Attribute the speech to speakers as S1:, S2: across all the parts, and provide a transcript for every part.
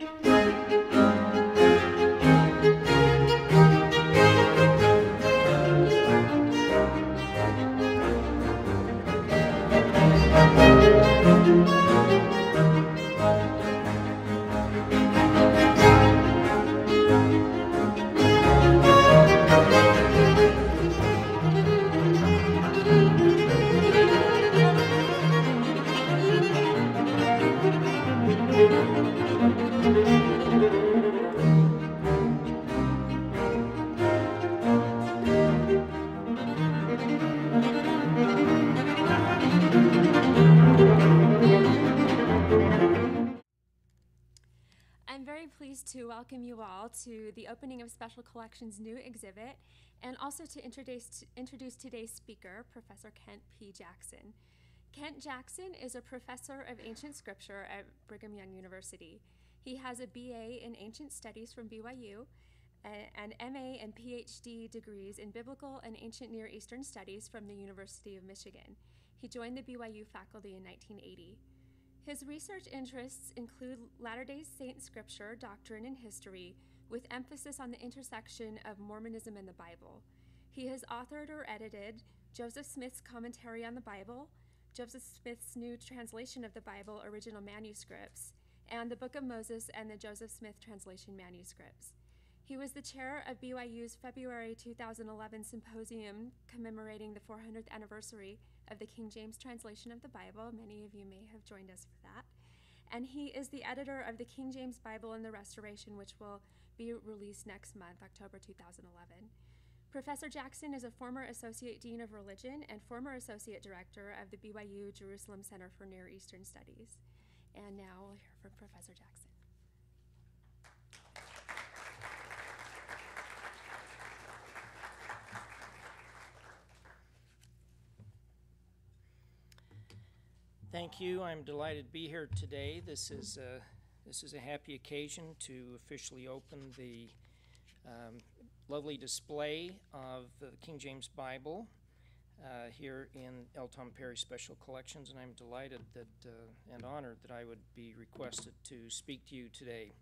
S1: to to the opening of Special Collections' new exhibit and also to introduce, introduce today's speaker, Professor Kent P. Jackson. Kent Jackson is a professor of ancient scripture at Brigham Young University. He has a BA in ancient studies from BYU, an MA and PhD degrees in biblical and ancient Near Eastern studies from the University of Michigan. He joined the BYU faculty in 1980. His research interests include Latter day Saint scripture, doctrine, and history, with emphasis on the intersection of Mormonism and the Bible. He has authored or edited Joseph Smith's Commentary on the Bible, Joseph Smith's new translation of the Bible original manuscripts, and the Book of Moses and the Joseph Smith translation manuscripts. He was the chair of BYU's February 2011 symposium commemorating the 400th anniversary of the King James translation of the Bible. Many of you may have joined us for that. And he is the editor of the King James Bible and the Restoration, which will be released next month, October 2011. Professor Jackson is a former Associate Dean of Religion and former Associate Director of the BYU Jerusalem Center for Near Eastern Studies. And now we'll hear from Professor Jackson.
S2: Thank you. I'm delighted to be here today. This is a, this is a happy occasion to officially open the um, lovely display of the King James Bible uh, here in L. Tom Perry Special Collections, and I'm delighted that uh, and honored that I would be requested to speak to you today.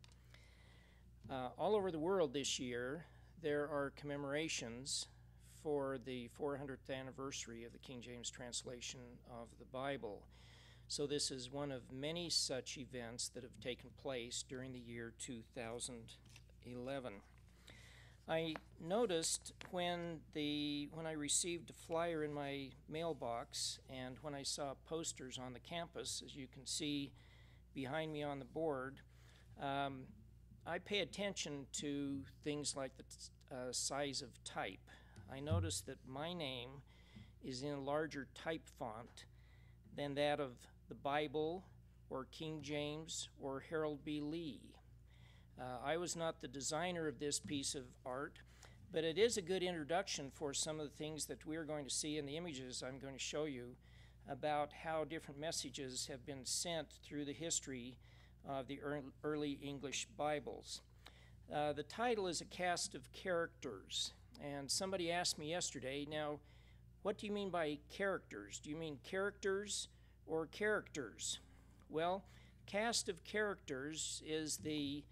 S2: Uh, all over the world this year, there are commemorations for the 400th anniversary of the King James translation of the Bible. So, this is one of many such events that have taken place during the year 2011. I noticed when the when I received a flyer in my mailbox and when I saw posters on the campus, as you can see behind me on the board, um, I pay attention to things like the uh, size of type. I noticed that my name is in a larger type font than that of the Bible or King James or Harold B. Lee. Uh, I was not the designer of this piece of art, but it is a good introduction for some of the things that we are going to see in the images I'm going to show you about how different messages have been sent through the history of the early English Bibles. Uh, the title is A Cast of Characters, and somebody asked me yesterday, now, what do you mean by characters? Do you mean characters or characters? Well, cast of characters is the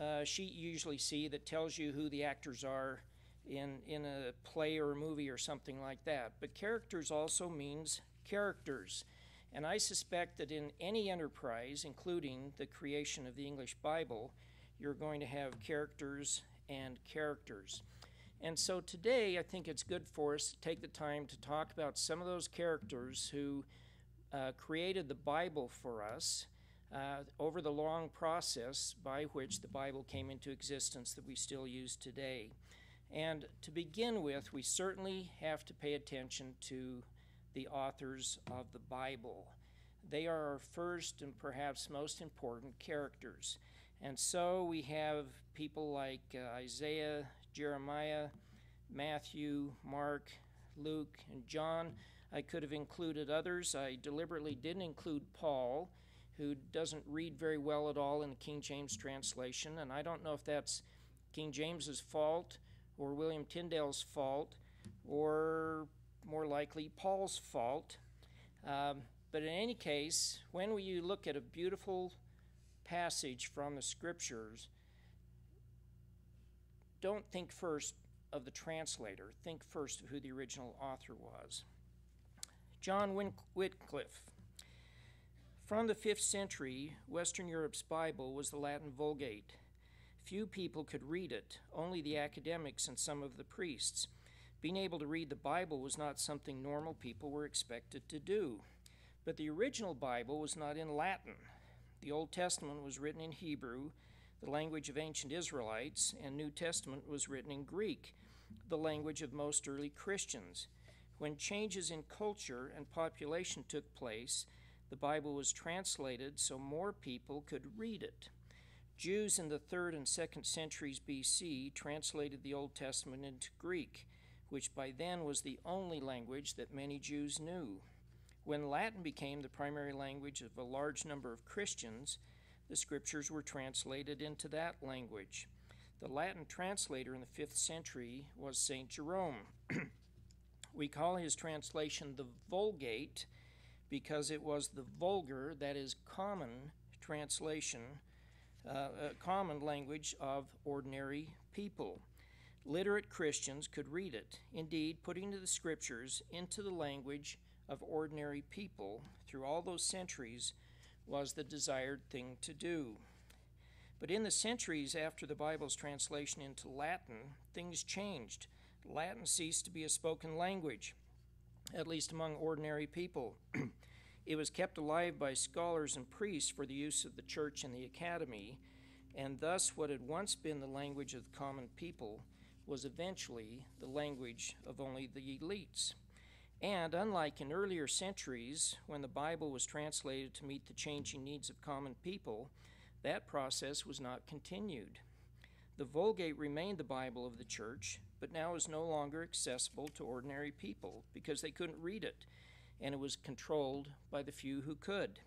S2: uh, sheet you usually see that tells you who the actors are in, in a play or a movie or something like that. But characters also means characters. And I suspect that in any enterprise, including the creation of the English Bible, you're going to have characters and characters. And so today, I think it's good for us to take the time to talk about some of those characters who uh, created the Bible for us uh, over the long process by which the Bible came into existence that we still use today. And to begin with, we certainly have to pay attention to the authors of the Bible. They are our first and perhaps most important characters. And so we have people like uh, Isaiah, Jeremiah, Matthew, Mark, Luke, and John I could have included others. I deliberately didn't include Paul, who doesn't read very well at all in the King James translation, and I don't know if that's King James's fault or William Tyndale's fault or more likely Paul's fault. Um, but in any case, when you look at a beautiful passage from the scriptures, don't think first of the translator, think first of who the original author was. John Wycliffe. From the 5th century, Western Europe's Bible was the Latin Vulgate. Few people could read it, only the academics and some of the priests. Being able to read the Bible was not something normal people were expected to do. But the original Bible was not in Latin. The Old Testament was written in Hebrew, the language of ancient Israelites, and New Testament was written in Greek, the language of most early Christians. When changes in culture and population took place, the Bible was translated so more people could read it. Jews in the 3rd and 2nd centuries BC translated the Old Testament into Greek, which by then was the only language that many Jews knew. When Latin became the primary language of a large number of Christians, the scriptures were translated into that language. The Latin translator in the 5th century was St. Jerome. we call his translation the Vulgate because it was the vulgar, that is, common translation, uh, common language of ordinary people. Literate Christians could read it. Indeed, putting the scriptures into the language of ordinary people through all those centuries was the desired thing to do. But in the centuries after the Bible's translation into Latin, things changed. Latin ceased to be a spoken language, at least among ordinary people. it was kept alive by scholars and priests for the use of the church and the academy, and thus what had once been the language of the common people was eventually the language of only the elites. And unlike in earlier centuries, when the Bible was translated to meet the changing needs of common people, that process was not continued. The Vulgate remained the Bible of the church, but now is no longer accessible to ordinary people because they couldn't read it, and it was controlled by the few who could.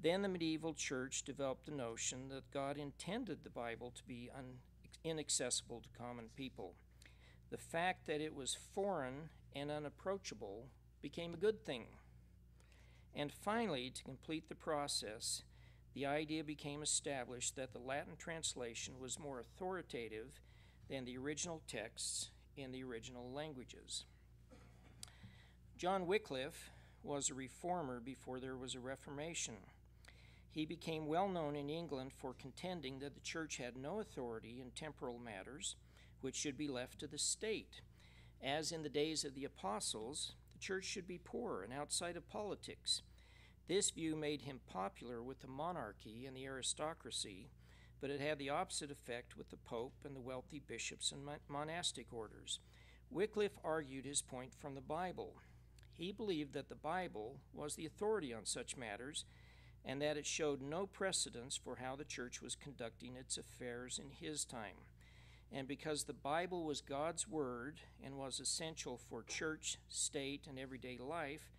S2: Then the medieval church developed the notion that God intended the Bible to be un- inaccessible to common people. The fact that it was foreign and unapproachable became a good thing. And finally, to complete the process, the idea became established that the Latin translation was more authoritative than the original texts in the original languages. John Wycliffe was a reformer before there was a Reformation. He became well known in England for contending that the church had no authority in temporal matters, which should be left to the state as in the days of the apostles, the church should be poor and outside of politics. This view made him popular with the monarchy and the aristocracy, but it had the opposite effect with the pope and the wealthy bishops and monastic orders. Wycliffe argued his point from the Bible. He believed that the Bible was the authority on such matters and that it showed no precedence for how the church was conducting its affairs in his time. And because the Bible was God's Word and was essential for church, state, and everyday life,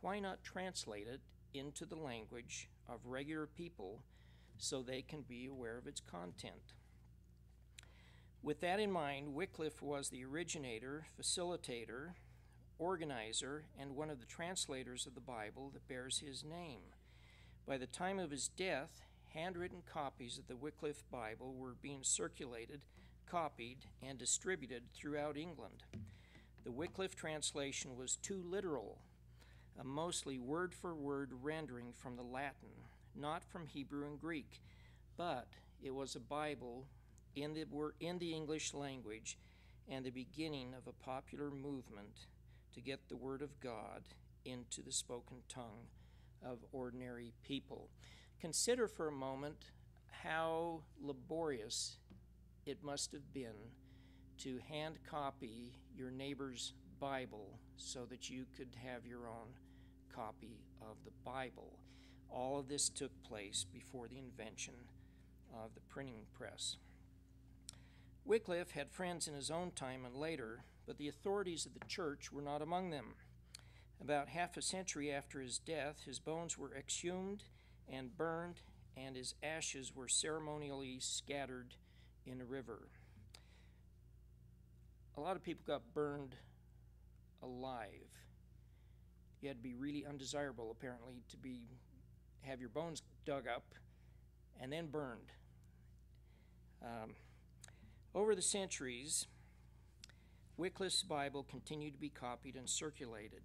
S2: why not translate it into the language of regular people so they can be aware of its content? With that in mind, Wycliffe was the originator, facilitator, organizer, and one of the translators of the Bible that bears his name. By the time of his death, handwritten copies of the Wycliffe Bible were being circulated copied, and distributed throughout England. The Wycliffe translation was too literal, a mostly word for word rendering from the Latin, not from Hebrew and Greek, but it was a Bible in the, in the English language and the beginning of a popular movement to get the Word of God into the spoken tongue of ordinary people. Consider for a moment how laborious it must have been to hand copy your neighbor's Bible so that you could have your own copy of the Bible. All of this took place before the invention of the printing press. Wycliffe had friends in his own time and later, but the authorities of the church were not among them. About half a century after his death, his bones were exhumed and burned, and his ashes were ceremonially scattered in a river. A lot of people got burned alive. You had to be really undesirable, apparently, to be have your bones dug up and then burned. Um, over the centuries, Wycliffe's Bible continued to be copied and circulated.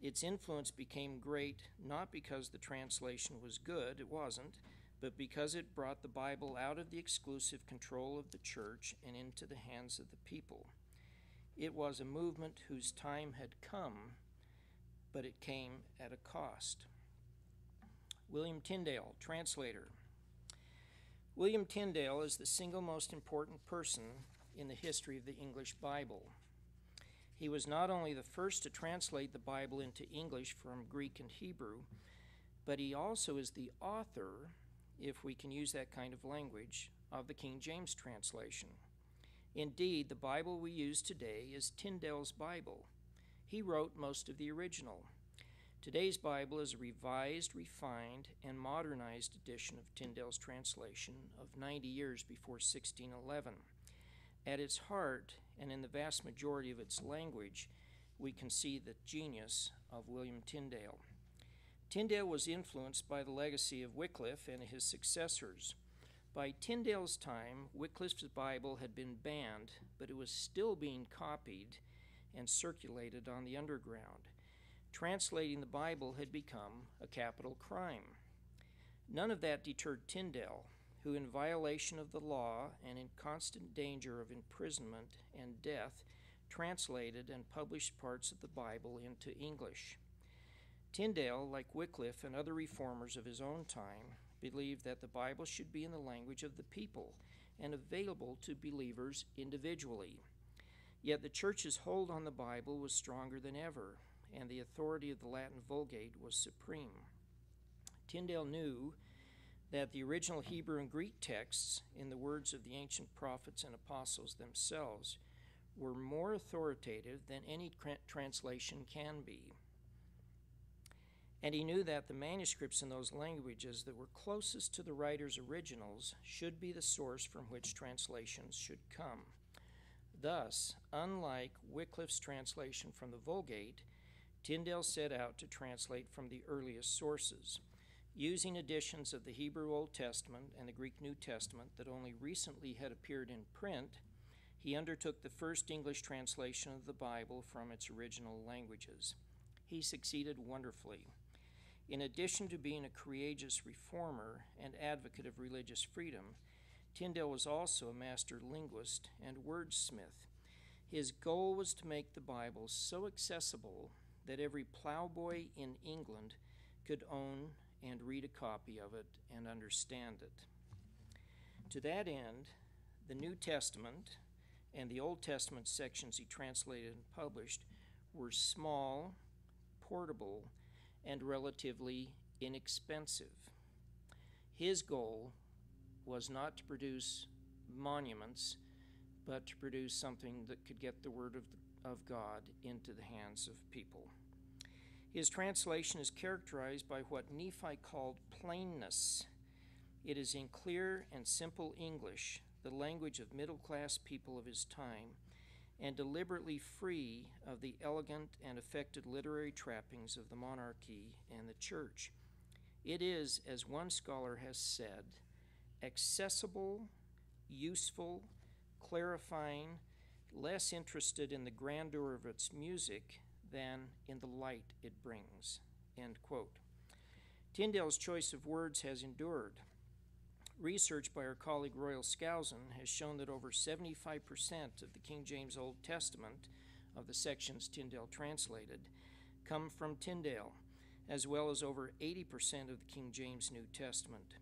S2: Its influence became great not because the translation was good, it wasn't, but because it brought the Bible out of the exclusive control of the church and into the hands of the people. It was a movement whose time had come, but it came at a cost. William Tyndale, translator. William Tyndale is the single most important person in the history of the English Bible. He was not only the first to translate the Bible into English from Greek and Hebrew, but he also is the author, if we can use that kind of language, of the King James translation. Indeed, the Bible we use today is Tyndale's Bible. He wrote most of the original. Today's Bible is a revised, refined, and modernized edition of Tyndale's translation of 90 years before 1611. At its heart, and in the vast majority of its language, we can see the genius of William Tyndale. Tyndale was influenced by the legacy of Wycliffe and his successors. By Tyndale's time, Wycliffe's Bible had been banned, but it was still being copied and circulated on the underground. Translating the Bible had become a capital crime. None of that deterred Tyndale, who, in violation of the law and in constant danger of imprisonment and death, translated and published parts of the Bible into English. Tyndale, like Wycliffe and other reformers of his own time, believed that the Bible should be in the language of the people and available to believers individually. Yet the church's hold on the Bible was stronger than ever, and the authority of the Latin Vulgate was supreme. Tyndale knew that the original Hebrew and Greek texts, in the words of the ancient prophets and apostles themselves, were more authoritative than any translation can be. And he knew that the manuscripts in those languages that were closest to the writer's originals should be the source from which translations should come. Thus, unlike Wycliffe's translation from the Vulgate, Tyndale set out to translate from the earliest sources. Using editions of the Hebrew Old Testament and the Greek New Testament that only recently had appeared in print, he undertook the first English translation of the Bible from its original languages. He succeeded wonderfully. In addition to being a courageous reformer and advocate of religious freedom, Tyndale was also a master linguist and wordsmith. His goal was to make the Bible so accessible that every plowboy in England could own and read a copy of it and understand it. To that end, the New Testament and the Old Testament sections he translated and published were small, portable, and relatively inexpensive. His goal was not to produce monuments, but to produce something that could get the Word of, of God into the hands of people. His translation is characterized by what Nephi called plainness. It is in clear and simple English, the language of middle class people of his time, and deliberately free of the elegant and affected literary trappings of the monarchy and the church. It is, as one scholar has said, accessible, useful, clarifying, less interested in the grandeur of its music than in the light it brings. End quote. Tyndale's choice of words has endured. Research by our colleague Royal Skousen has shown that over 75% of the King James Old Testament, of the sections Tyndale translated, come from Tyndale, as well as over 80% of the King James New Testament.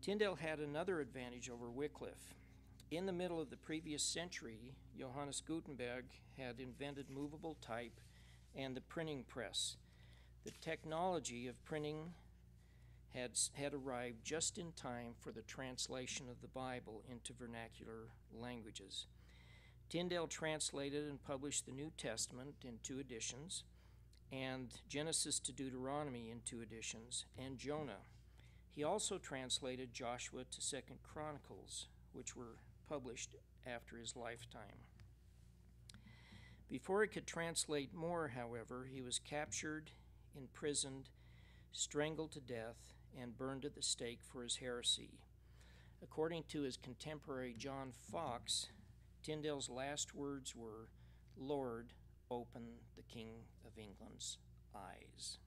S2: Tyndale had another advantage over Wycliffe. In the middle of the previous century, Johannes Gutenberg had invented movable type and the printing press. The technology of printing had, had arrived just in time for the translation of the Bible into vernacular languages. Tyndale translated and published the New Testament in two editions, and Genesis to Deuteronomy in two editions, and Jonah. He also translated Joshua to Second Chronicles, which were published after his lifetime. Before he could translate more, however, he was captured, imprisoned, strangled to death, and burned at the stake for his heresy. According to his contemporary John Foxe, Tyndale's last words were, Lord, open the King of England's eyes.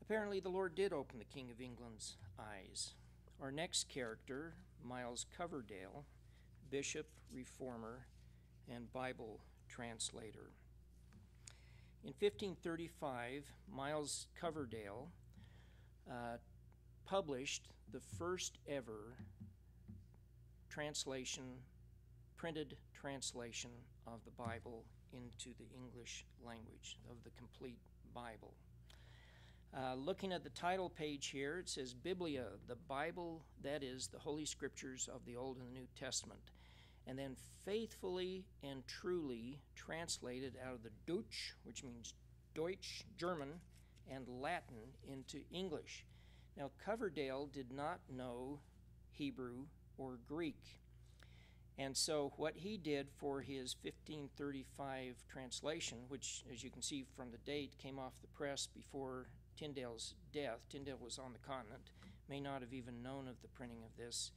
S2: Apparently, the Lord did open the King of England's eyes. Our next character, Miles Coverdale, bishop, reformer, and Bible translator. In 1535, Miles Coverdale uh, published the first ever translation, printed translation of the Bible into the English language, of the complete Bible. Uh, looking at the title page here, it says Biblia, the Bible, that is, the Holy Scriptures of the Old and the New Testament, and then faithfully and truly translated out of the Deutsch, which means Deutsch, German, and Latin into English. Now, Coverdale did not know Hebrew or Greek. And so, what he did for his 1535 translation, which, as you can see from the date, came off the press before Tyndale's death, Tyndale was on the continent, may not have even known of the printing of this.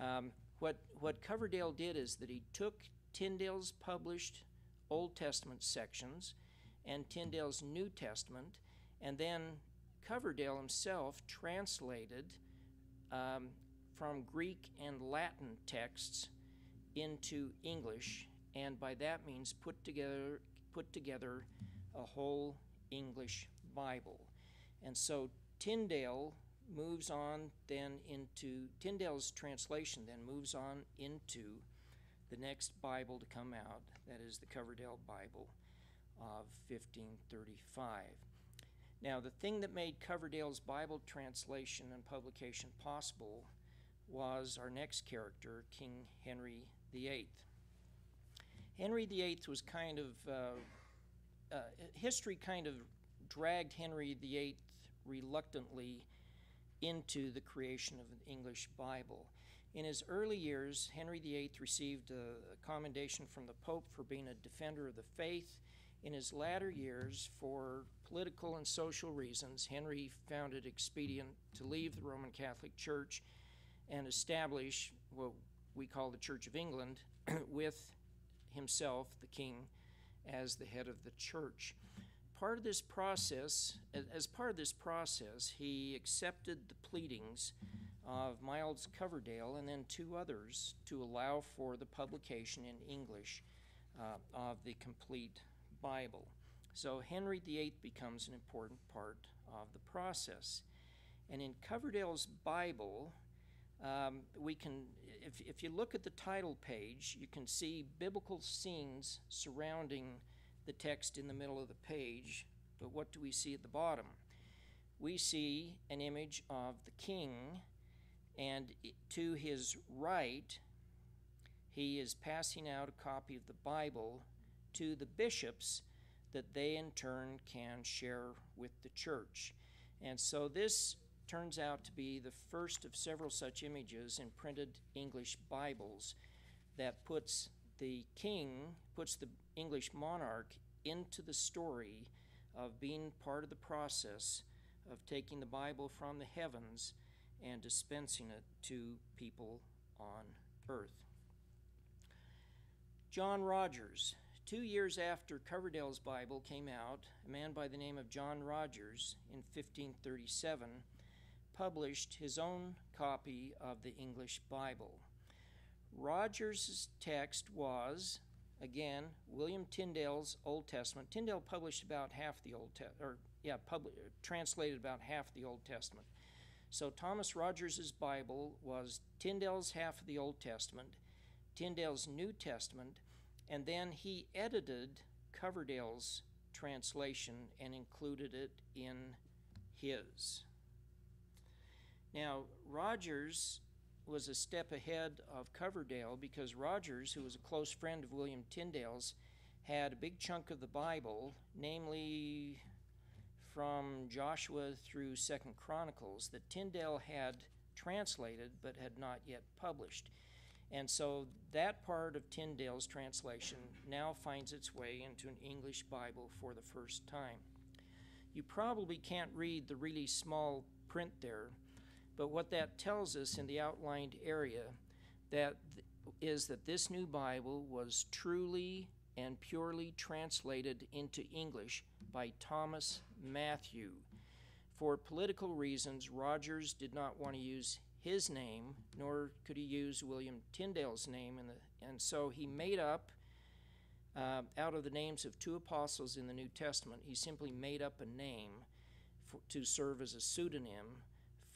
S2: Um, what, what Coverdale did is that he took Tyndale's published Old Testament sections and Tyndale's New Testament, and then Coverdale himself translated um, from Greek and Latin texts into English, and by that means put together put together a whole English Bible. And so Tyndale moves on then into Tyndale's translation then moves on into the next Bible to come out, that is the Coverdale Bible of 1535. Now, the thing that made Coverdale's Bible translation and publication possible was our next character, King Henry VIII. Henry VIII was kind of, uh, uh, history kind of dragged Henry VIII reluctantly into the creation of an English Bible. In his early years, Henry VIII received a commendation from the Pope for being a defender of the faith. In his latter years, for political and social reasons, Henry found it expedient to leave the Roman Catholic Church and establish what we call the Church of England with himself, the king, as the head of the church part of this process, as part of this process, he accepted the pleadings of Miles Coverdale and then two others to allow for the publication in English uh, of the complete Bible. So Henry VIII becomes an important part of the process. And in Coverdale's Bible, um, we can, if, if you look at the title page, you can see biblical scenes surrounding the text in the middle of the page, but what do we see at the bottom? We see an image of the king, and to his right, he is passing out a copy of the Bible to the bishops that they in turn can share with the church. And so this turns out to be the first of several such images in printed English Bibles that puts the king, puts the English monarch into the story of being part of the process of taking the Bible from the heavens and dispensing it to people on earth. John Rogers, two years after Coverdale's Bible came out, a man by the name of John Rogers in 1537 published his own copy of the English Bible. Rogers' text was again, William Tyndale's Old Testament. Tyndale published about half the Old Testament, or yeah, pub- translated about half the Old Testament. So Thomas Rogers's Bible was Tyndale's half of the Old Testament, Tyndale's New Testament, and then he edited Coverdale's translation and included it in his. Now, Rogers was a step ahead of Coverdale because Rogers, who was a close friend of William Tyndale's, had a big chunk of the Bible, namely from Joshua through Second Chronicles, that Tyndale had translated but had not yet published. And so that part of Tyndale's translation now finds its way into an English Bible for the first time. You probably can't read the really small print there, But what that tells us in the outlined area that th- is that this new Bible was truly and purely translated into English by Thomas Matthew. For political reasons, Rogers did not want to use his name, nor could he use William Tyndale's name, the, and so he made up uh, out of the names of two apostles in the New Testament, he simply made up a name for, to serve as a pseudonym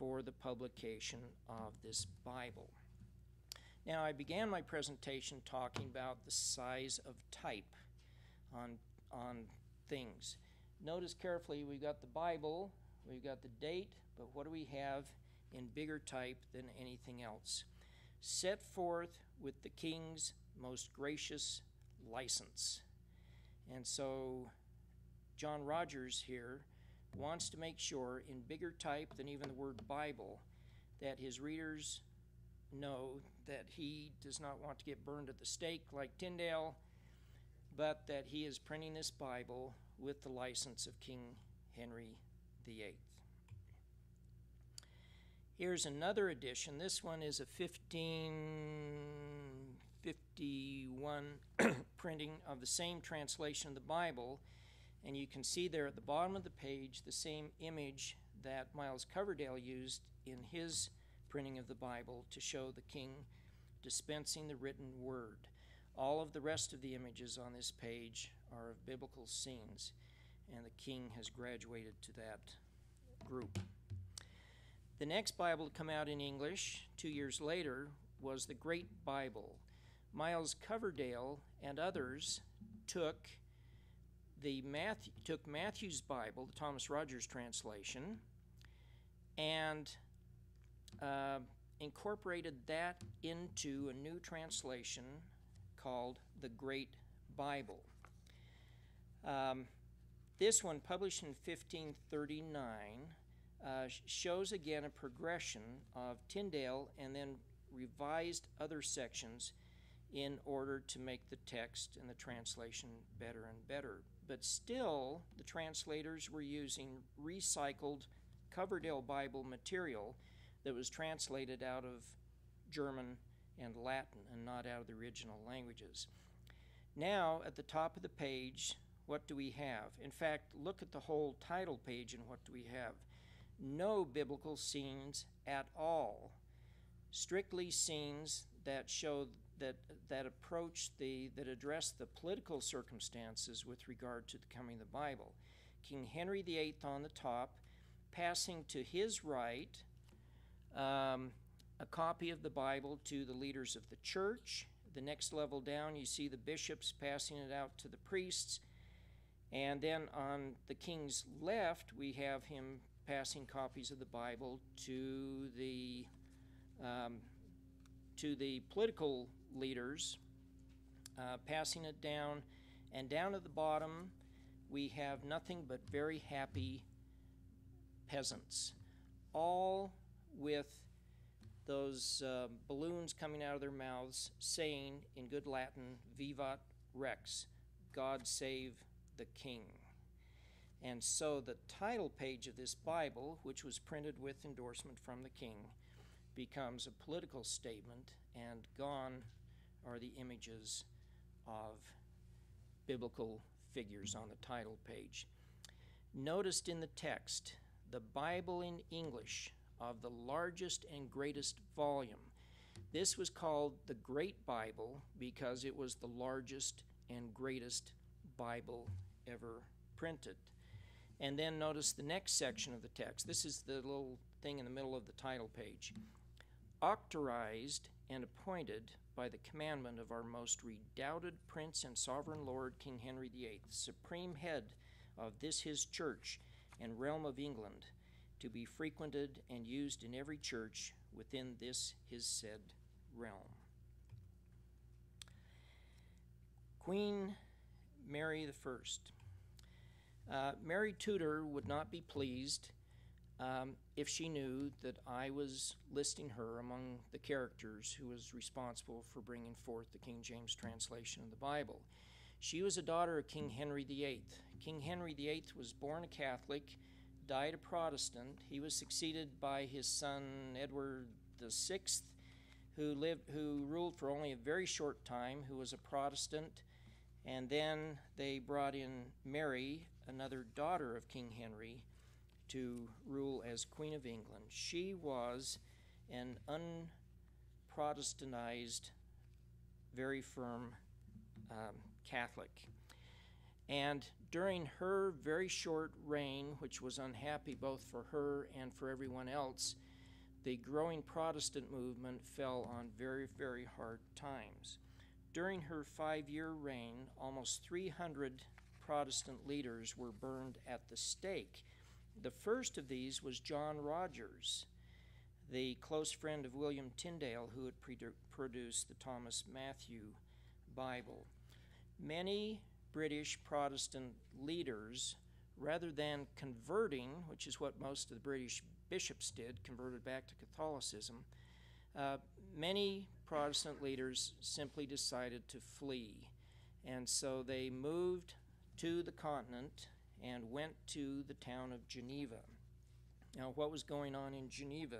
S2: for the publication of this Bible. Now, I began my presentation talking about the size of type on, on things. Notice carefully, we've got the Bible, we've got the date, but what do we have in bigger type than anything else? Set forth with the king's most gracious license. And so, John Rogers here wants to make sure, in bigger type than even the word Bible, that his readers know that he does not want to get burned at the stake like Tyndale, but that he is printing this Bible with the license of King Henry VIII. Here's another edition. This one is a 1551 printing of the same translation of the Bible, and you can see there at the bottom of the page the same image that Miles Coverdale used in his printing of the Bible to show the king dispensing the written word. All of the rest of the images on this page are of biblical scenes, and the king has graduated to that group. The next Bible to come out in English two years later was the Great Bible. Miles Coverdale and others took the Matthew, took Matthew's Bible, the Thomas Rogers translation, and uh, incorporated that into a new translation called the Great Bible. Um, this one, published in 1539, uh, shows again a progression of Tyndale and then revised other sections in order to make the text and the translation better and better. But still, the translators were using recycled Coverdale Bible material that was translated out of German and Latin and not out of the original languages. Now, at the top of the page, what do we have? In fact, look at the whole title page and what do we have? No biblical scenes at all. Strictly scenes that show that that approach the that address the political circumstances with regard to the coming of the Bible. King Henry VIII on the top, passing to his right um, a copy of the Bible to the leaders of the church. The next level down, you see the bishops passing it out to the priests. And then on the king's left, we have him passing copies of the Bible to the um, to the political leaders, uh, passing it down, and down at the bottom, we have nothing but very happy peasants, all with those uh, balloons coming out of their mouths saying in good Latin, Vivat Rex, God save the King. And so the title page of this Bible, which was printed with endorsement from the King, becomes a political statement, and gone are the images of biblical figures on the title page. Noticed in the text, the Bible in English of the largest and greatest volume. This was called the Great Bible because it was the largest and greatest Bible ever printed. And then notice the next section of the text. This is the little thing in the middle of the title page. Authorized and appointed by the commandment of our most redoubted Prince and Sovereign Lord, King Henry VIII, supreme head of this his church and realm of England to be frequented and used in every church within this his said realm. Queen Mary the First. Uh, Mary Tudor would not be pleased um, if she knew that I was listing her among the characters who was responsible for bringing forth the King James translation of the Bible. She was a daughter of King Henry VIII. King Henry VIII was born a Catholic died a Protestant. He was succeeded by his son Edward VI, who lived, who ruled for only a very short time, who was a Protestant. And then they brought in Mary, another daughter of King Henry, to rule as Queen of England. She was an unprotestantized, very firm um, Catholic. And during her very short reign, which was unhappy both for her and for everyone else, the growing Protestant movement fell on very, very hard times. During her five year reign, almost 300 Protestant leaders were burned at the stake. The first of these was John Rogers, the close friend of William Tyndale, who had produced the Thomas Matthew Bible. Many British Protestant leaders, rather than converting, which is what most of the British bishops did, converted back to Catholicism, uh, many Protestant leaders simply decided to flee. And so they moved to the continent and went to the town of Geneva. Now, what was going on in Geneva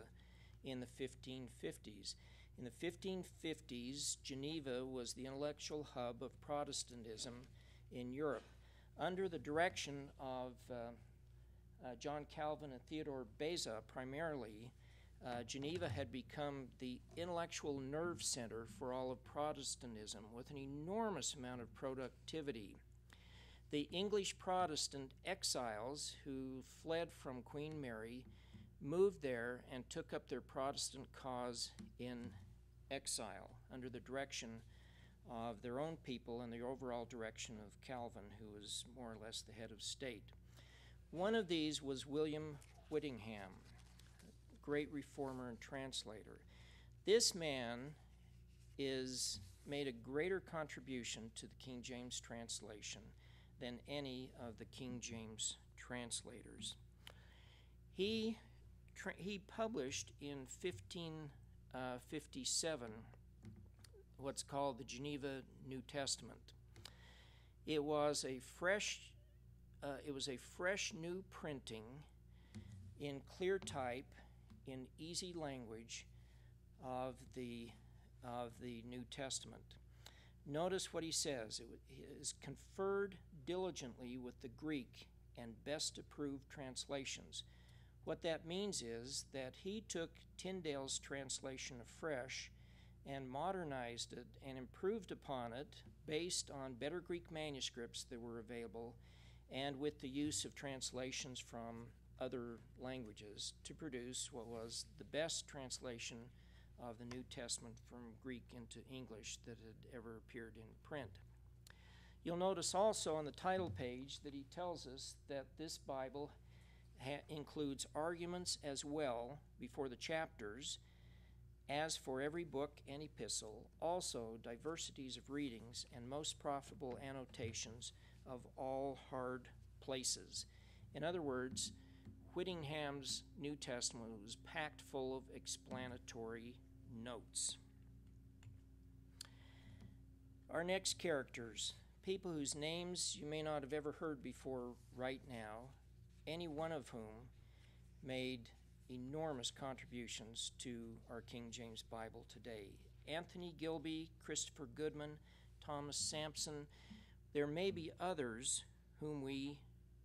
S2: in the 1550s? In the 1550s, Geneva was the intellectual hub of Protestantism in Europe. Under the direction of uh, uh, John Calvin and Theodore Beza, primarily, uh, Geneva had become the intellectual nerve center for all of Protestantism with an enormous amount of productivity. The English Protestant exiles who fled from Queen Mary moved there and took up their Protestant cause in exile under the direction of their own people and the overall direction of Calvin, who was more or less the head of state. One of these was William Whittingham, great reformer and translator. This man is made a greater contribution to the King James translation than any of the King James translators. He, tra- he published in 1557 what's called the Geneva New Testament. It was a fresh, uh, it was a fresh new printing in clear type, in easy language, of the of the New Testament. Notice what he says. It is conferred diligently with the Greek and best approved translations. What that means is that he took Tyndale's translation afresh and modernized it and improved upon it based on better Greek manuscripts that were available and with the use of translations from other languages to produce what was the best translation of the New Testament from Greek into English that had ever appeared in print. You'll notice also on the title page that he tells us that this Bible includes arguments as well before the chapters as for every book and epistle, also diversities of readings and most profitable annotations of all hard places. In other words, Whittingham's New Testament was packed full of explanatory notes. Our next characters, people whose names you may not have ever heard before right now, any one of whom made enormous contributions to our King James Bible today. Anthony Gilby, Christopher Goodman, Thomas Sampson. There may be others whom we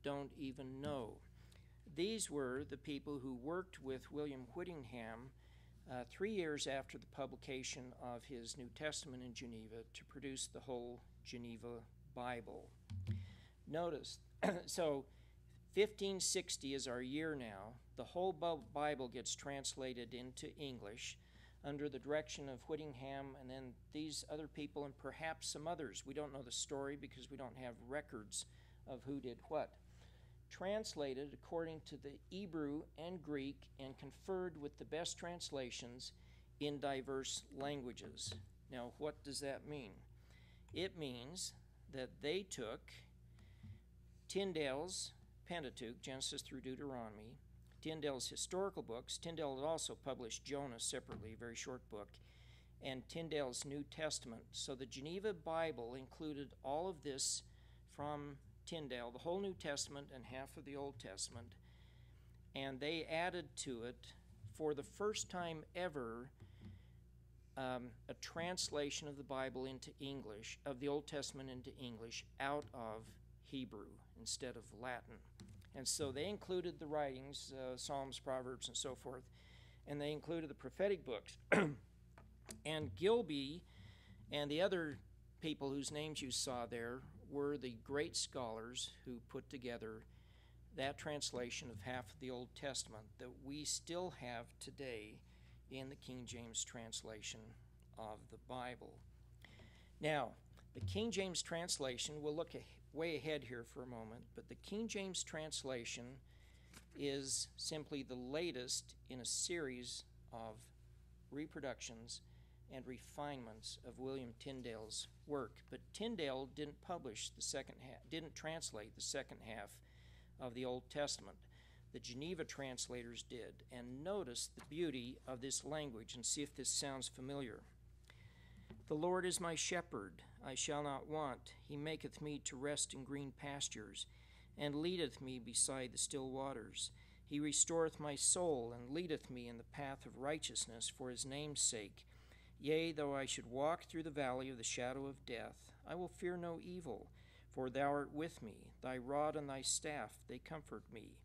S2: don't even know. These were the people who worked with William Whittingham uh, three years after the publication of his New Testament in Geneva to produce the whole Geneva Bible. Notice, so 1560 is our year now the whole Bible gets translated into English under the direction of Whittingham and then these other people and perhaps some others. We don't know the story because we don't have records of who did what. Translated according to the Hebrew and Greek and conferred with the best translations in diverse languages. Now, what does that mean? It means that they took Tyndale's Pentateuch, Genesis through Deuteronomy, Tyndale's historical books. Tyndale had also published Jonah separately, a very short book, and Tyndale's New Testament. So the Geneva Bible included all of this from Tyndale, the whole New Testament and half of the Old Testament, and they added to it for the first time ever um, a translation of the Bible into English, of the Old Testament into English, out of Hebrew instead of Latin. And so they included the writings, uh, Psalms, Proverbs, and so forth, and they included the prophetic books. and Gilby and the other people whose names you saw there were the great scholars who put together that translation of half of the Old Testament that we still have today in the King James translation of the Bible. Now, the King James translation, we'll look way ahead here for a moment, but the King James translation is simply the latest in a series of reproductions and refinements of William Tyndale's work. But Tyndale didn't publish the second half, didn't translate the second half of the Old Testament. The Geneva translators did. And notice the beauty of this language and see if this sounds familiar. The Lord is my shepherd, I shall not want. He maketh me to rest in green pastures, and leadeth me beside the still waters. He restoreth my soul, and leadeth me in the path of righteousness for his name's sake. Yea, though I should walk through the valley of the shadow of death, I will fear no evil, for thou art with me. Thy rod and thy staff, they comfort me.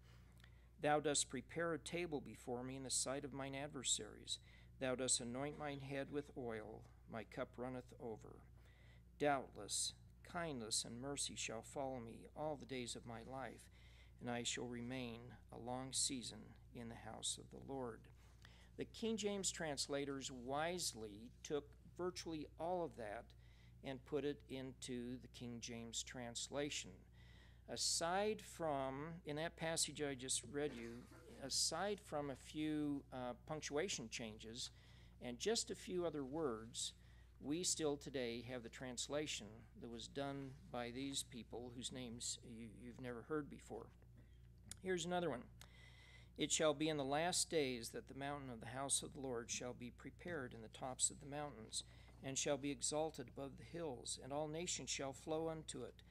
S2: Thou dost prepare a table before me in the sight of mine adversaries. Thou dost anoint mine head with oil, my cup runneth over. Doubtless, kindness and mercy shall follow me all the days of my life, and I shall remain a long season in the house of the Lord. The King James translators wisely took virtually all of that and put it into the King James translation. Aside from, in that passage I just read you, aside from a few uh, punctuation changes and just a few other words, we still today have the translation that was done by these people whose names you, you've never heard before. Here's another one. It shall be in the last days that the mountain of the house of the Lord shall be prepared in the tops of the mountains, and shall be exalted above the hills, and all nations shall flow unto it.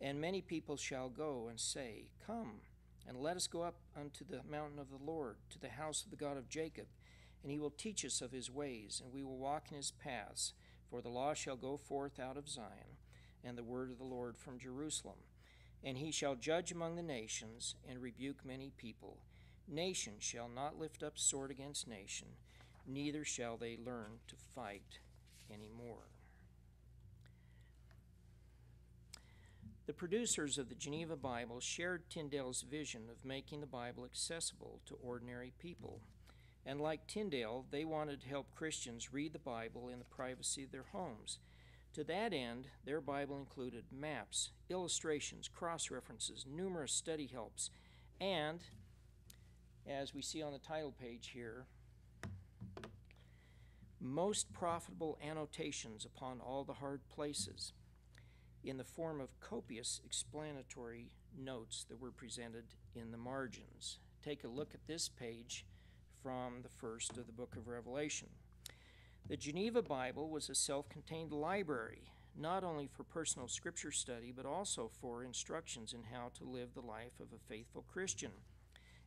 S2: And many people shall go and say, Come, and let us go up unto the mountain of the Lord, to the house of the God of Jacob, and he will teach us of his ways, and we will walk in his paths. For the law shall go forth out of Zion, and the word of the Lord from Jerusalem. And he shall judge among the nations, and rebuke many people. Nation shall not lift up sword against nation, neither shall they learn to fight any more. The producers of the Geneva Bible shared Tyndale's vision of making the Bible accessible to ordinary people. And like Tyndale, they wanted to help Christians read the Bible in the privacy of their homes. To that end, their Bible included maps, illustrations, cross references, numerous study helps, and as we see on the title page here, most profitable annotations upon all the hard places in the form of copious explanatory notes that were presented in the margins. Take a look at this page from the first of the book of Revelation. The Geneva Bible was a self contained library, not only for personal scripture study, but also for instructions in how to live the life of a faithful Christian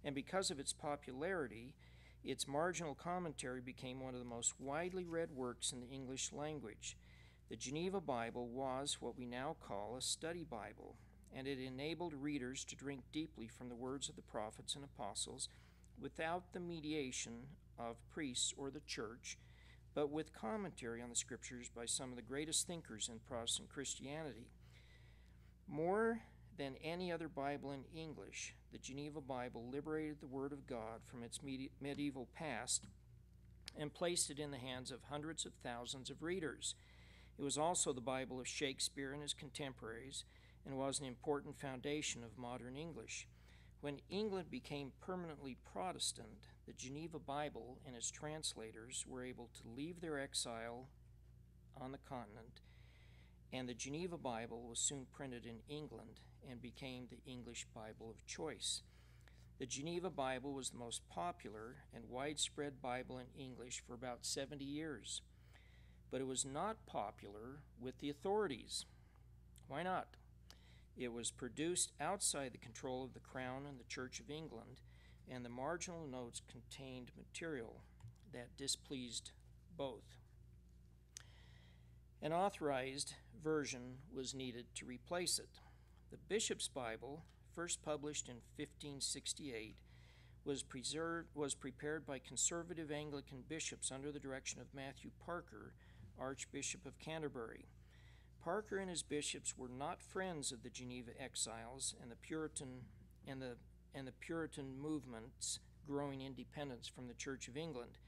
S2: and because of its popularity, its marginal commentary became one of the most widely read works in the English language. The Geneva Bible was what we now call a study Bible, and it enabled readers to drink deeply from the words of the prophets and apostles without the mediation of priests or the church, but with commentary on the scriptures by some of the greatest thinkers in Protestant Christianity. More than any other Bible in English, the Geneva Bible liberated the Word of God from its medieval past and placed it in the hands of hundreds of thousands of readers. It was also the Bible of Shakespeare and his contemporaries and was an important foundation of modern English. When England became permanently Protestant, the Geneva Bible and its translators were able to leave their exile on the continent, and the Geneva Bible was soon printed in England and became the English Bible of choice. The Geneva Bible was the most popular and widespread Bible in English for about 70 years, but it was not popular with the authorities. Why not? It was produced outside the control of the Crown and the Church of England, and the marginal notes contained material that displeased both. An authorized version was needed to replace it. The Bishop's Bible, first published in 1568, was preserved was prepared by conservative Anglican bishops under the direction of Matthew Parker, Archbishop of Canterbury. Parker and his bishops were not friends of the Geneva exiles and the Puritan and the and the Puritan movement's growing independence from the Church of England.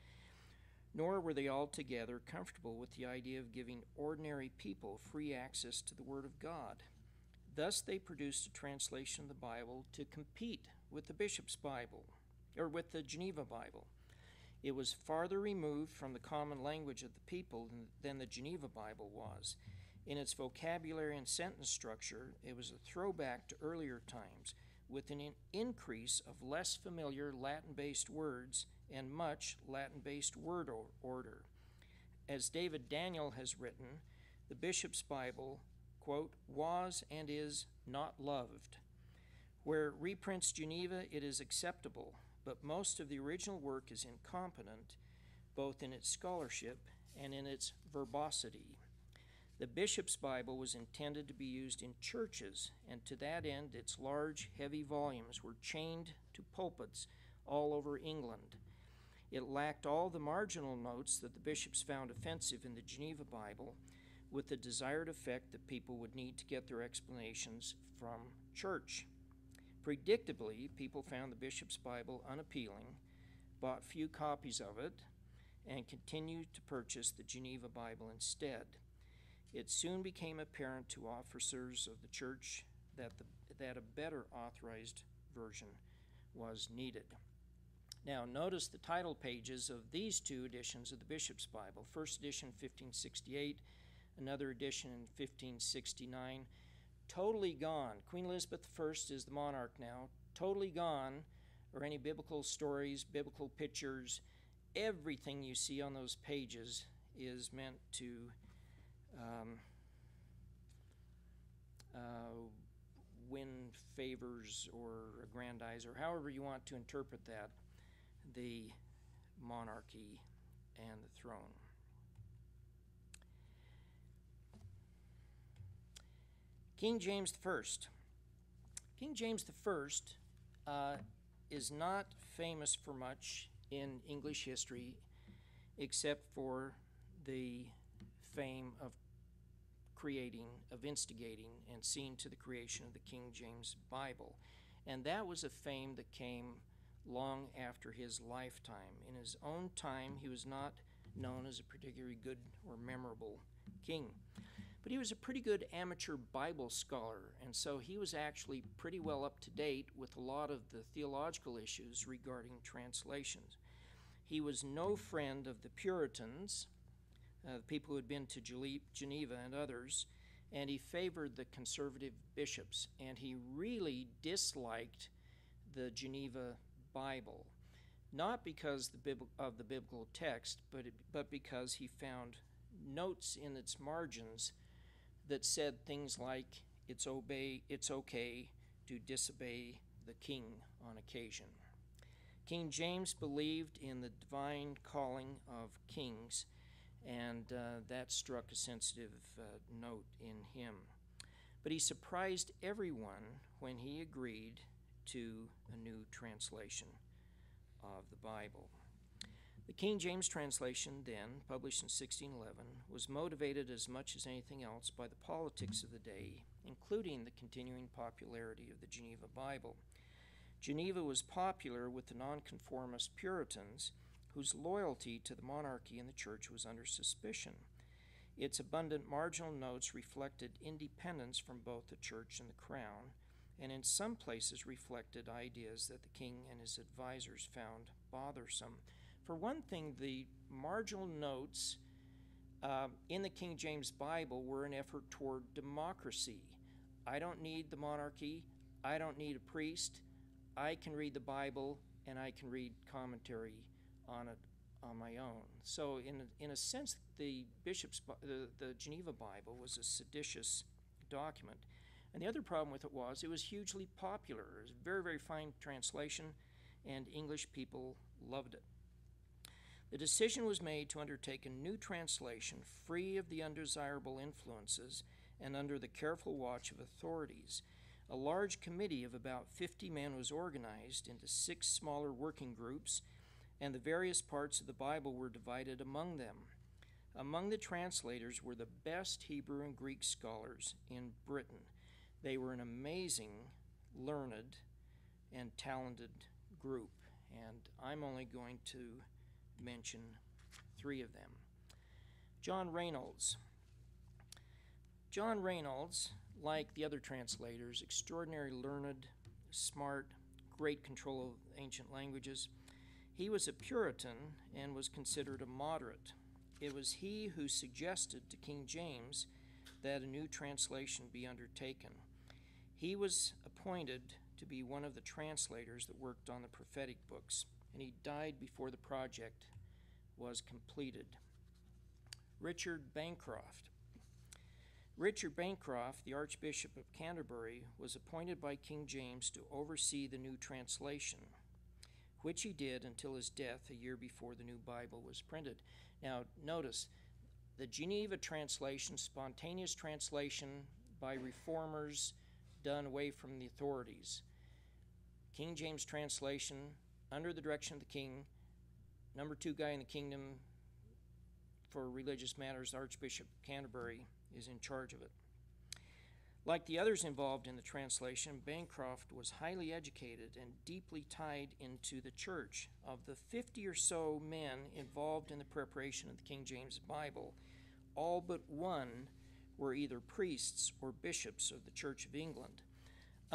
S2: Nor were they altogether comfortable with the idea of giving ordinary people free access to the Word of God. Thus, they produced a translation of the Bible to compete with the Bishop's Bible, or with the Geneva Bible. It was farther removed from the common language of the people than the Geneva Bible was. In its vocabulary and sentence structure, it was a throwback to earlier times, with an in- increase of less familiar Latin based words and much Latin based word or- order. As David Daniell has written, the Bishop's Bible, quote, was and is not loved. Where reprints Geneva, it is acceptable, but most of the original work is incompetent, both in its scholarship and in its verbosity. The Bishop's Bible was intended to be used in churches, and to that end, its large, heavy volumes were chained to pulpits all over England. It lacked all the marginal notes that the bishops found offensive in the Geneva Bible, with the desired effect that people would need to get their explanations from church. Predictably, people found the bishop's Bible unappealing, bought few copies of it, and continued to purchase the Geneva Bible instead. It soon became apparent to officers of the church that, the, that a better authorized version was needed. Now, notice the title pages of these two editions of the Bishop's Bible. First edition, 1568, another edition in 1569 totally gone. Queen Elizabeth I is the monarch now. Totally gone are any biblical stories, biblical pictures. Everything you see on those pages is meant to um, uh, win favors or aggrandize, or however you want to interpret that, the monarchy and the throne. King James I. King James I uh, is not famous for much in English history except for the fame of creating, of instigating, and seeing to the creation of the King James Bible. And that was a fame that came long after his lifetime. In his own time, he was not known as a particularly good or memorable king. But he was a pretty good amateur Bible scholar, and so he was actually pretty well up to date with a lot of the theological issues regarding translations. He was no friend of the Puritans, uh, the people who had been to Geneva and others, and he favored the conservative bishops, and he really disliked the Geneva Bible, not because of the biblical text, but, it, but because he found notes in its margins that said things like it's obey it's okay to disobey the king on occasion. King James believed in the divine calling of kings, and uh, that struck a sensitive uh, note in him. But he surprised everyone when he agreed to a new translation of the Bible. The King James translation, then, published in 1611, was motivated as much as anything else by the politics of the day, including the continuing popularity of the Geneva Bible. Geneva was popular with the nonconformist Puritans, whose loyalty to the monarchy and the church was under suspicion. Its abundant marginal notes reflected independence from both the church and the crown, and in some places reflected ideas that the king and his advisers found bothersome for one thing, the marginal notes uh, in the King James Bible were an effort toward democracy. I don't need the monarchy. I don't need a priest. I can read the Bible and I can read commentary on it on my own. So, in in a sense, the bishop's the, the Geneva Bible was a seditious document. And the other problem with it was it was hugely popular. It was a very very fine translation and English people loved it. The decision was made to undertake a new translation free of the undesirable influences and under the careful watch of authorities. A large committee of about 50 men was organized into six smaller working groups, and the various parts of the Bible were divided among them. Among the translators were the best Hebrew and Greek scholars in Britain. They were an amazing, learned, and talented group, and I'm only going to mention three of them. John Reynolds. John Reynolds, like the other translators, extraordinary learned, smart, great control of ancient languages. He was a Puritan and was considered a moderate. It was he who suggested to King James that a new translation be undertaken. He was appointed to be one of the translators that worked on the prophetic books, and he died before the project was completed. Richard Bancroft. Richard Bancroft, the Archbishop of Canterbury, was appointed by King James to oversee the new translation, which he did until his death a year before the new Bible was printed. Now, notice the Geneva translation, spontaneous translation by reformers done away from the authorities. King James translation, under the direction of the king, number two guy in the kingdom for religious matters, Archbishop Canterbury, is in charge of it. Like the others involved in the translation, Bancroft was highly educated and deeply tied into the church. Of the 50 or so men involved in the preparation of the King James Bible, all but one were either priests or bishops of the Church of England.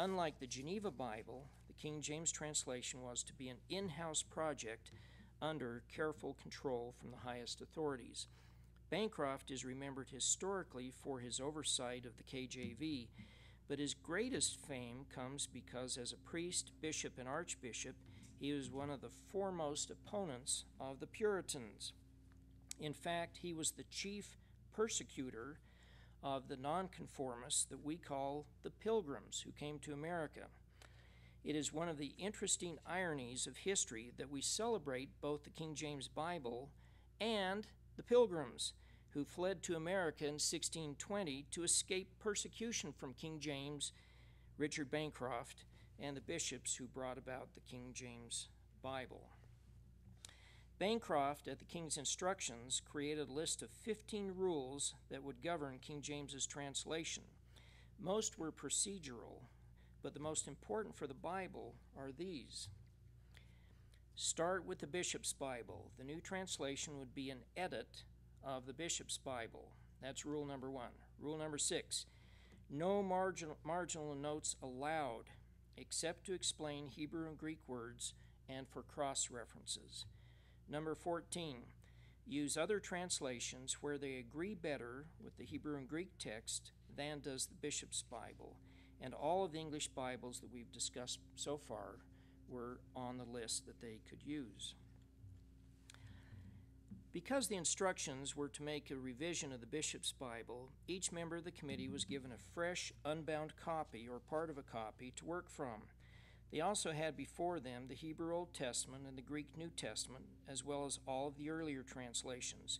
S2: Unlike the Geneva Bible, the King James translation was to be an in house project under careful control from the highest authorities. Bancroft is remembered historically for his oversight of the KJV, but his greatest fame comes because, as a priest, bishop, and archbishop, he was one of the foremost opponents of the Puritans. In fact, he was the chief persecutor of the nonconformists that we call the Pilgrims who came to America. It is one of the interesting ironies of history that we celebrate both the King James Bible and the Pilgrims who fled to America in 1620 to escape persecution from King James, Richard Bancroft, and the bishops who brought about the King James Bible. Bancroft, at the king's instructions, created a list of 15 rules that would govern King James's translation. Most were procedural, but the most important for the Bible are these. Start with the Bishop's Bible. The new translation would be an edit of the Bishop's Bible. That's rule number one. Rule number six no marginal, marginal notes allowed except to explain Hebrew and Greek words and for cross references. Number 14, use other translations where they agree better with the Hebrew and Greek text than does the Bishop's Bible. And all of the English Bibles that we've discussed so far were on the list that they could use. Because the instructions were to make a revision of the bishop's Bible, each member of the committee was given a fresh, unbound copy or part of a copy to work from. They also had before them the Hebrew Old Testament and the Greek New Testament, as well as all of the earlier translations.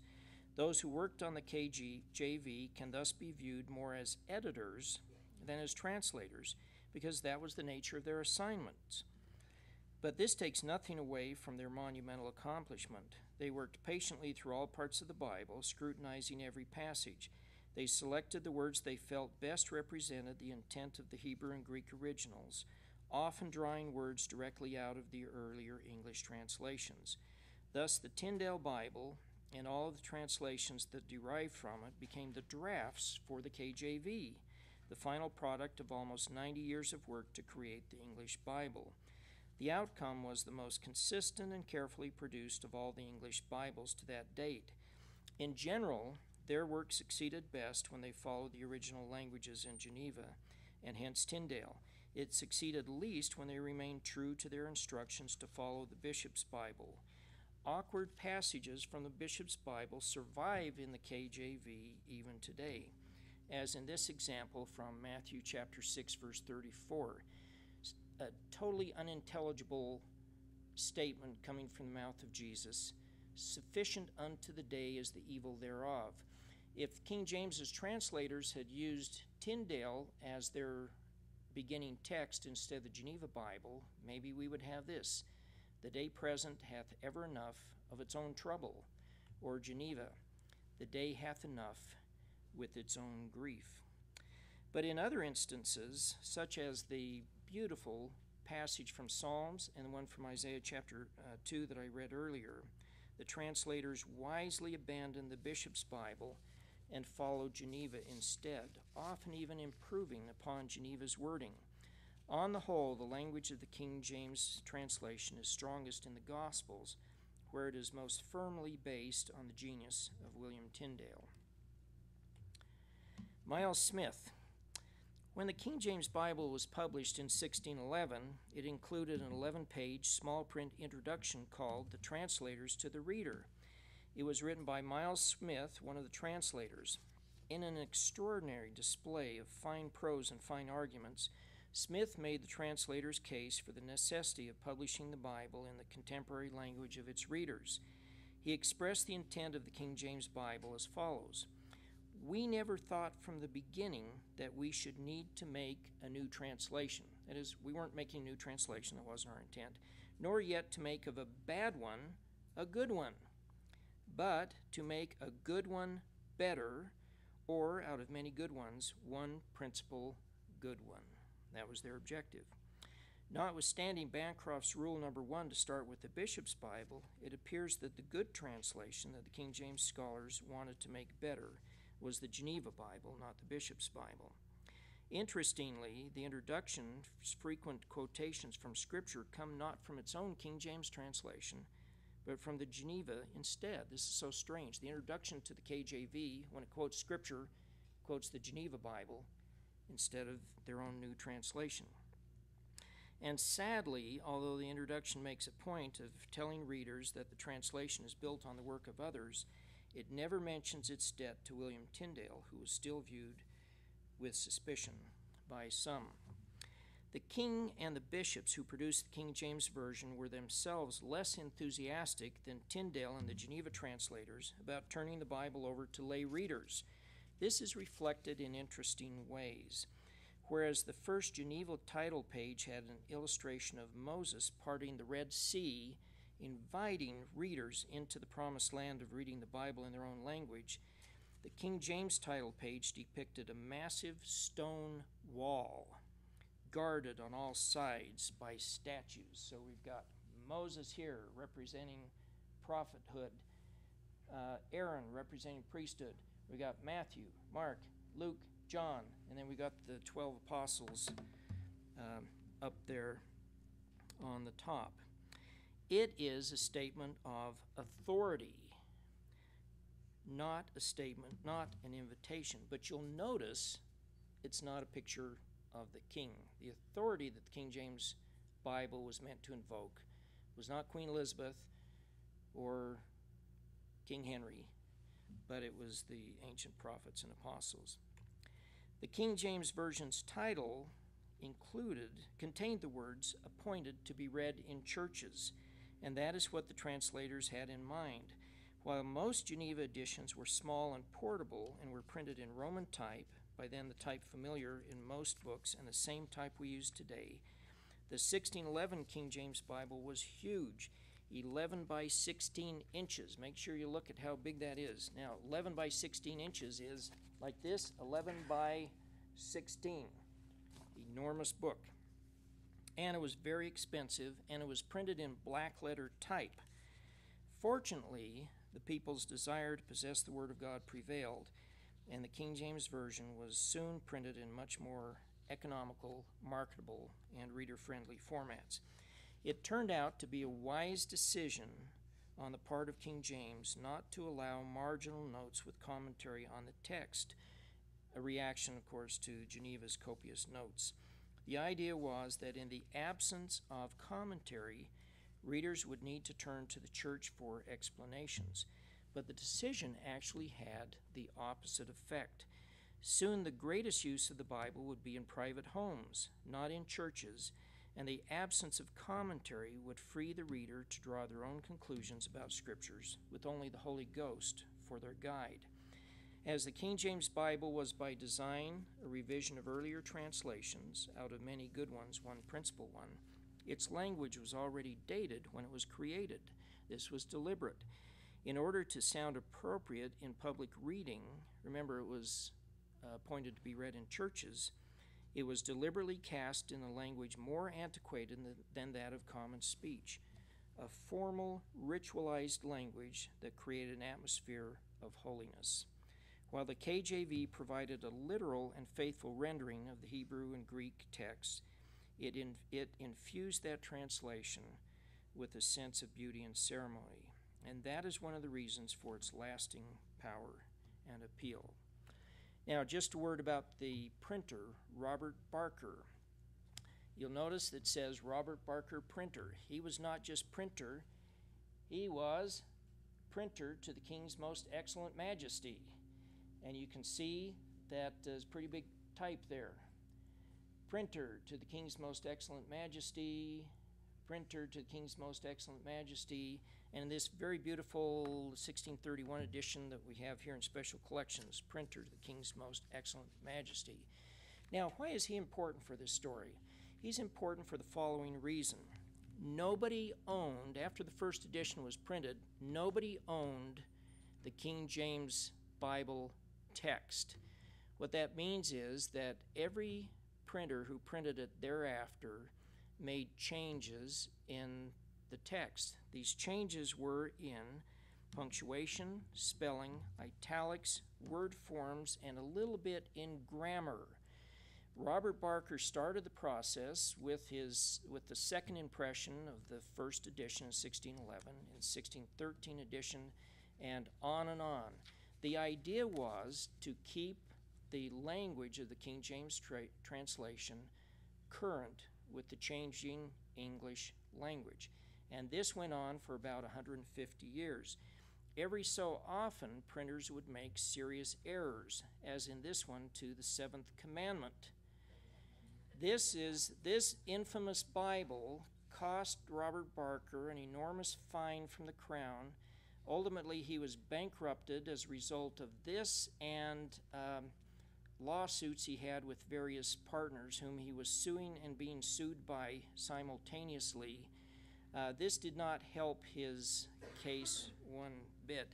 S2: Those who worked on the KJV can thus be viewed more as editors than as translators, because that was the nature of their assignments. But this takes nothing away from their monumental accomplishment. They worked patiently through all parts of the Bible, scrutinizing every passage. They selected the words they felt best represented the intent of the Hebrew and Greek originals, often drawing words directly out of the earlier English translations. Thus, the Tyndale Bible and all of the translations that derived from it became the drafts for the KJV, the final product of almost 90 years of work to create the English Bible. The outcome was the most consistent and carefully produced of all the English Bibles to that date. In general, their work succeeded best when they followed the original languages in Geneva, and hence Tyndale. It succeeded least when they remained true to their instructions to follow the bishop's Bible. Awkward passages from the bishop's Bible survive in the KJV even today, as in this example from Matthew chapter 6 verse 34 a totally unintelligible statement coming from the mouth of Jesus Sufficient unto the day is the evil thereof. If King James's translators had used Tyndale as their beginning text instead of the Geneva Bible, maybe we would have this The day present hath ever enough of its own trouble, or Geneva, The day hath enough with its own grief. But in other instances, such as the beautiful passage from Psalms and the one from Isaiah chapter uh, 2 that I read earlier, the translators wisely abandoned the bishop's Bible and followed Geneva instead, often even improving upon Geneva's wording. On the whole, the language of the King James translation is strongest in the Gospels, where it is most firmly based on the genius of William Tyndale. Miles Smith. When the King James Bible was published in 1611, it included an 11 page small print introduction called The Translators to the Reader. It was written by Miles Smith, one of the translators. In an extraordinary display of fine prose and fine arguments, Smith made the translator's case for the necessity of publishing the Bible in the contemporary language of its readers. He expressed the intent of the King James Bible as follows We never thought from the beginning that we should need to make a new translation. That is, we weren't making a new translation, that wasn't our intent, nor yet to make of a bad one a good one but to make a good one better, or out of many good ones, one principal good one. That was their objective. Notwithstanding Bancroft's rule number one to start with the Bishop's Bible, it appears that the good translation that the King James scholars wanted to make better was the Geneva Bible, not the Bishop's Bible. Interestingly, the introduction's frequent quotations from Scripture come not from its own King James translation, but from the Geneva instead. This is so strange. The introduction to the KJV, when it quotes Scripture, quotes the Geneva Bible instead of their own new translation. And sadly, although the introduction makes a point of telling readers that the translation is built on the work of others, it never mentions its debt to William Tyndale, who was still viewed with suspicion by some. The king and the bishops who produced the King James Version were themselves less enthusiastic than Tyndale and the Geneva translators about turning the Bible over to lay readers. This is reflected in interesting ways. Whereas the first Geneva title page had an illustration of Moses parting the Red Sea, inviting readers into the promised land of reading the Bible in their own language, the King James title page depicted a massive stone wall guarded on all sides by statues. So we've got Moses here representing prophethood, uh, Aaron representing priesthood. We got Matthew, Mark, Luke, John, and then we got the 12 apostles um, up there on the top. It is a statement of authority, not a statement, not an invitation. But you'll notice it's not a picture of the king. The authority that the King James Bible was meant to invoke was not Queen Elizabeth or King Henry, but it was the ancient prophets and apostles. The King James Version's title included contained the words appointed to be read in churches, and that is what the translators had in mind. While most Geneva editions were small and portable and were printed in Roman type, by then the type familiar in most books and the same type we use today. The 1611 King James Bible was huge, 11 by 16 inches. Make sure you look at how big that is. Now, 11 by 16 inches is like this 11 by 16. Enormous book. And it was very expensive, and it was printed in black letter type. Fortunately, the people's desire to possess the Word of God prevailed and the King James Version was soon printed in much more economical, marketable, and reader friendly formats. It turned out to be a wise decision on the part of King James not to allow marginal notes with commentary on the text, a reaction, of course, to Geneva's copious notes. The idea was that in the absence of commentary, readers would need to turn to the church for explanations but the decision actually had the opposite effect. Soon the greatest use of the Bible would be in private homes, not in churches, and the absence of commentary would free the reader to draw their own conclusions about scriptures with only the Holy Ghost for their guide. As the King James Bible was by design a revision of earlier translations, out of many good ones, one principal one, its language was already dated when it was created. This was deliberate. In order to sound appropriate in public reading, remember it was uh, appointed to be read in churches, it was deliberately cast in a language more antiquated than that of common speech, a formal, ritualized language that created an atmosphere of holiness. While the KJV provided a literal and faithful rendering of the Hebrew and Greek texts, it, in, it infused that translation with a sense of beauty and ceremony. And that is one of the reasons for its lasting power and appeal. Now, just a word about the printer, Robert Barker. You'll notice that says Robert Barker Printer. He was not just printer, he was printer to the King's Most Excellent Majesty. And you can see that uh, there's pretty big type there. Printer to the King's Most Excellent Majesty, printer to the King's Most Excellent Majesty, and this very beautiful 1631 edition that we have here in Special Collections, printer to the King's Most Excellent Majesty. Now, why is he important for this story? He's important for the following reason. Nobody owned, after the first edition was printed, nobody owned the King James Bible text. What that means is that every printer who printed it thereafter made changes in the text. These changes were in punctuation, spelling, italics, word forms, and a little bit in grammar. Robert Barker started the process with his with the second impression of the first edition in 1611 and 1613 edition and on and on. The idea was to keep the language of the King James tra- translation current with the changing English language. And this went on for about 150 years. Every so often, printers would make serious errors, as in this one to the seventh commandment. This is this infamous Bible cost Robert Barker an enormous fine from the crown. Ultimately, he was bankrupted as a result of this and um, lawsuits he had with various partners whom he was suing and being sued by simultaneously. Uh, this did not help his case one bit,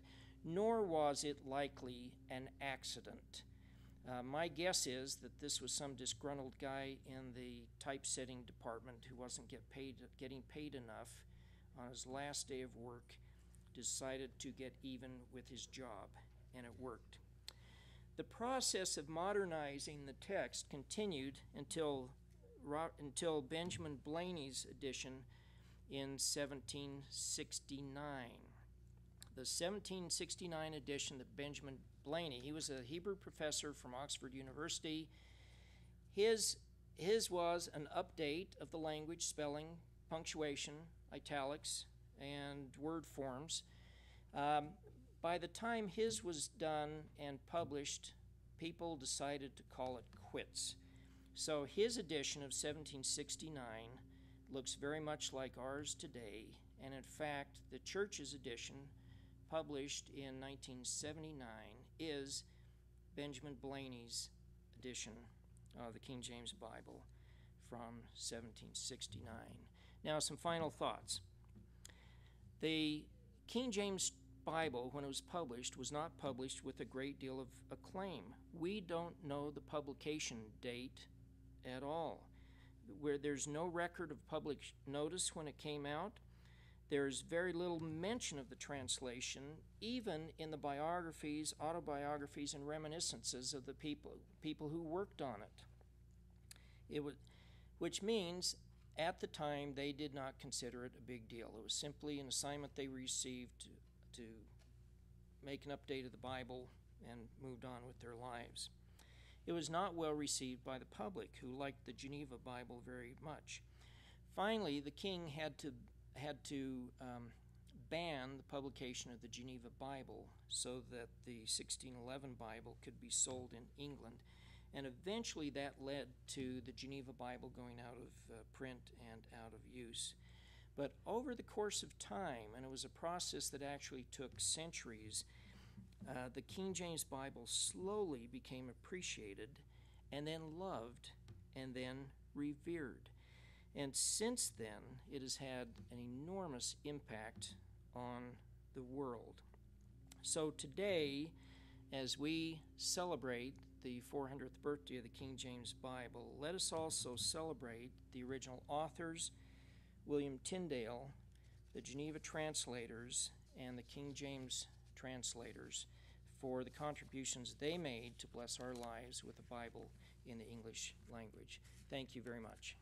S2: nor was it likely an accident. Uh, my guess is that this was some disgruntled guy in the typesetting department who wasn't get paid, getting paid enough on his last day of work, decided to get even with his job, and it worked. The process of modernizing the text continued until, until Benjamin Blayney's edition in 1769. The 1769 edition of Benjamin Blayney, he was a Hebrew professor from Oxford University. His, his was an update of the language, spelling, punctuation, italics, and word forms. Um, by the time his was done and published, people decided to call it quits. So his edition of 1769 looks very much like ours today, and in fact, the church's edition, published in 1979, is Benjamin Blayney's edition of the King James Bible from 1769. Now, some final thoughts. The King James Bible, when it was published, was not published with a great deal of acclaim. We don't know the publication date at all. Where there's no record of public notice when it came out, there's very little mention of the translation, even in the biographies, autobiographies, and reminiscences of the people people who worked on it. It was, which means at the time they did not consider it a big deal. It was simply an assignment they received to make an update of the Bible and moved on with their lives. It was not well received by the public, who liked the Geneva Bible very much. Finally, the king had to had to um, ban the publication of the Geneva Bible so that the 1611 Bible could be sold in England. And eventually that led to the Geneva Bible going out of uh, print and out of use. But over the course of time, and it was a process that actually took centuries, uh, the King James Bible slowly became appreciated and then loved and then revered. And since then, it has had an enormous impact on the world. So today, as we celebrate the 400th birthday of the King James Bible, let us also celebrate the original authors, William Tyndale, the Geneva translators, and the King James translators for the contributions they made to bless our lives with the Bible in the English language. Thank you very much.